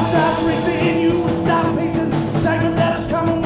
I start racing, you stop pacing. That is coming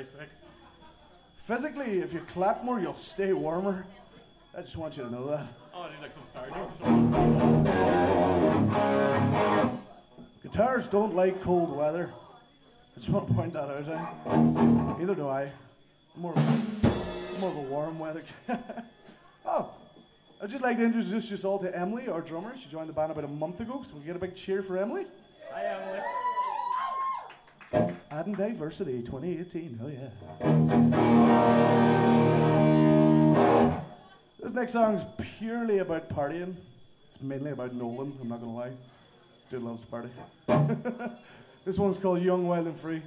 or something for Christ's sake. Physically, if you clap more, you'll stay warmer. I just want you to know that. Oh, I need like some sergeants or. Guitars don't like cold weather. I just want to point that out. Eh? Neither do I. I'm more, I'm more of a warm weather. oh, I'd just like to introduce you all to Emily, our drummer. She joined the band about a month ago, so we get a big cheer for Emily. Hi, Emily. Adding Diversity 2018. Oh, yeah. This next song's purely about partying. It's mainly about Nolan, I'm not gonna lie. Dude loves to party. this one's called Young, Wild, and Free.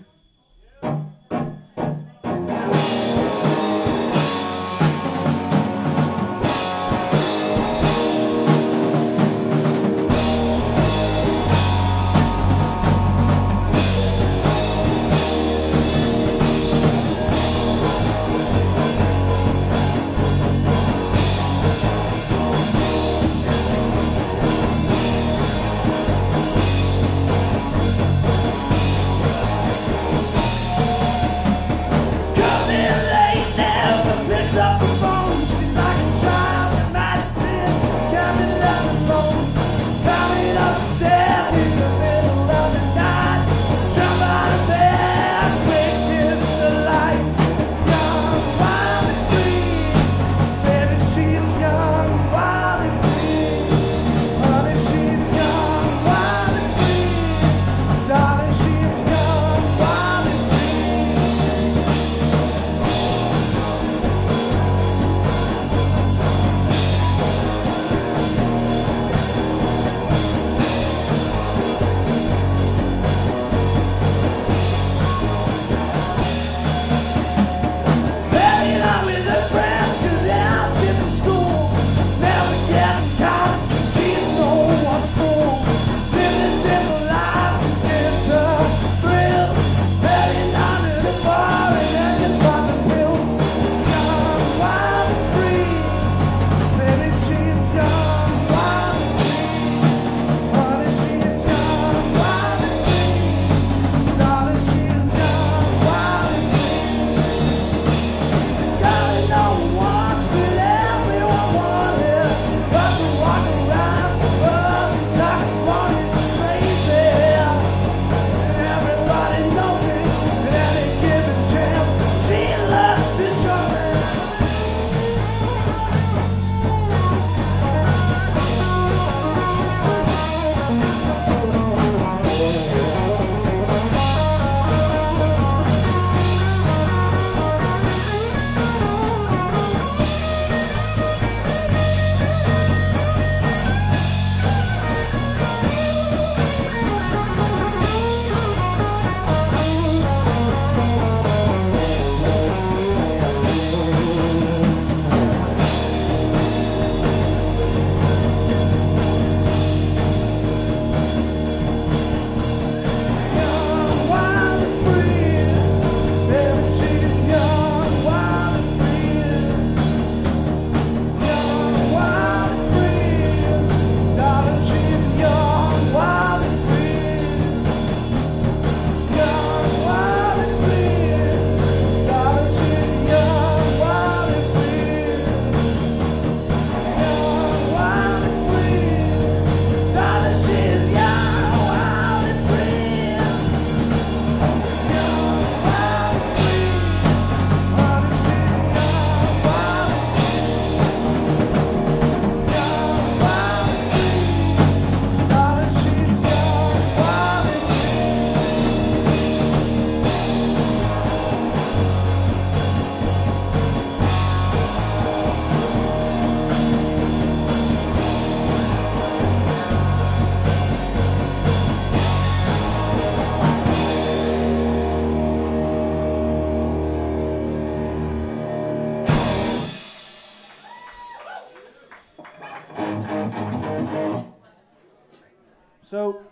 So,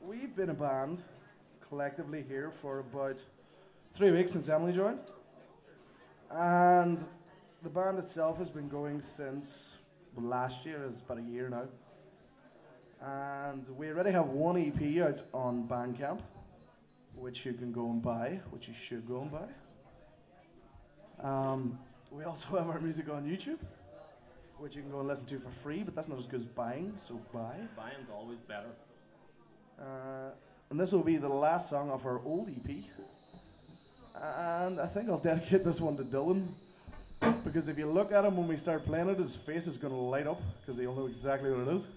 we've been a band collectively here for about three weeks since Emily joined. And the band itself has been going since last year, it's about a year now. And we already have one EP out on Bandcamp, which you can go and buy, which you should go and buy. Um, we also have our music on YouTube, which you can go and listen to for free, but that's not as good as buying, so buy. Buying's always better. Uh, and this will be the last song of our old EP. And I think I'll dedicate this one to Dylan. Because if you look at him when we start playing it, his face is going to light up because he'll know exactly what it is.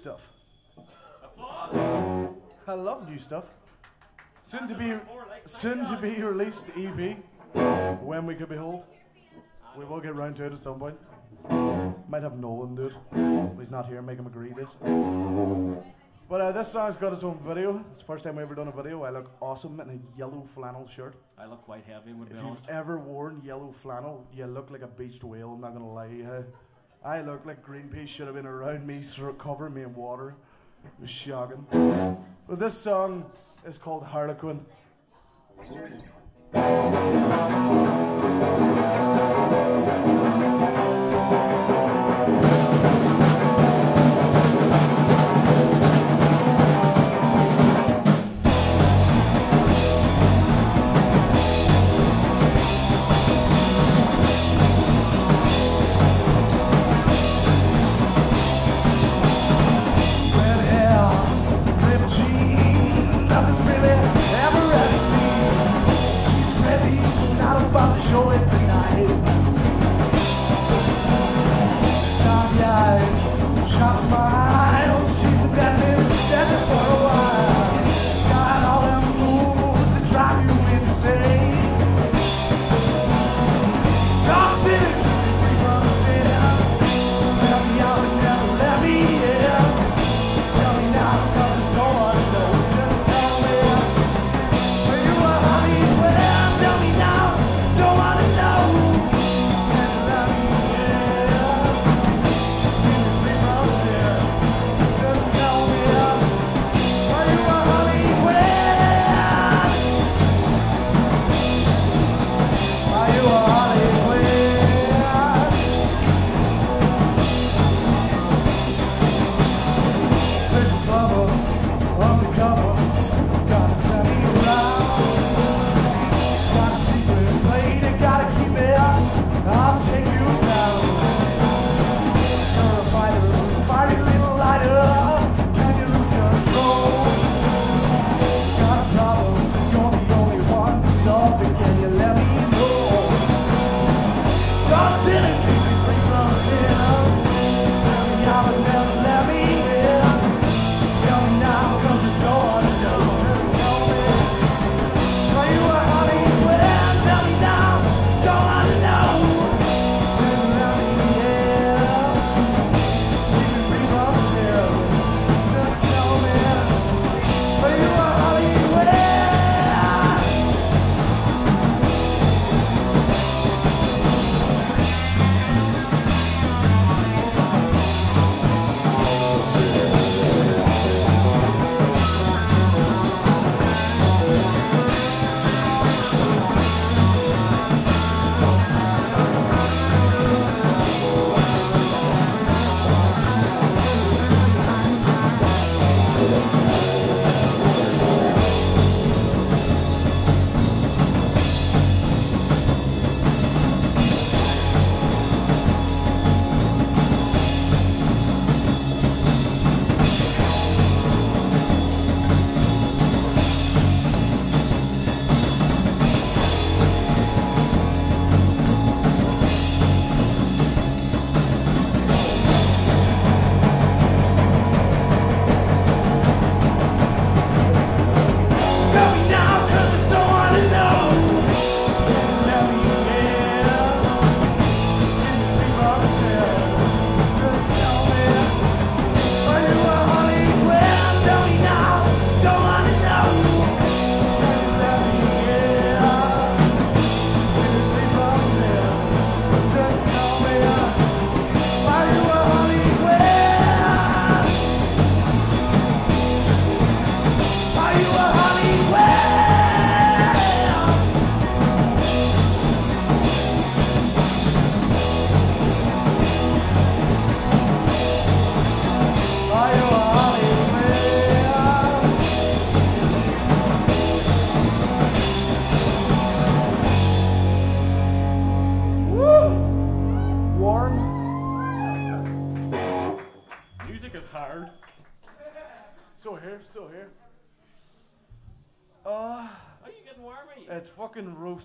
Stuff. I love new stuff. Soon to be soon to be released EP. When we could behold. We will get round to it at some point. Might have Nolan do it. He's not here, make him agree to it. But uh, this song's got its own video. It's the first time we ever done a video. I look awesome in a yellow flannel shirt. I look quite heavy, If you've ever worn yellow flannel, you look like a beached whale. I'm not gonna lie. I look like Greenpeace should have been around me, sort of covering me in water. It was shocking. But this song is called Harlequin.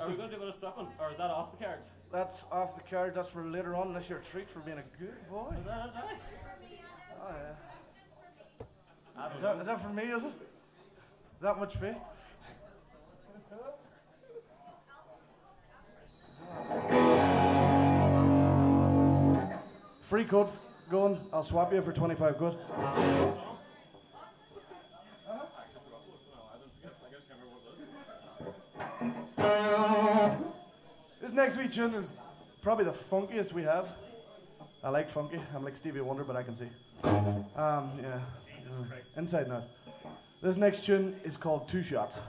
Are we going to do a bit of stopping? Or is that off the cards? That's off the card. That's for later on. That's your treat for being a good boy. Is that, it? Oh yeah. Is that, is that for me? Is it? That much faith? Free code going. I'll swap you for 25 quid. Next tune is probably the funkiest we have. I like funky. I'm like Stevie Wonder, but I can see. Um, yeah. Jesus Christ. Inside note. This next tune is called Two Shots.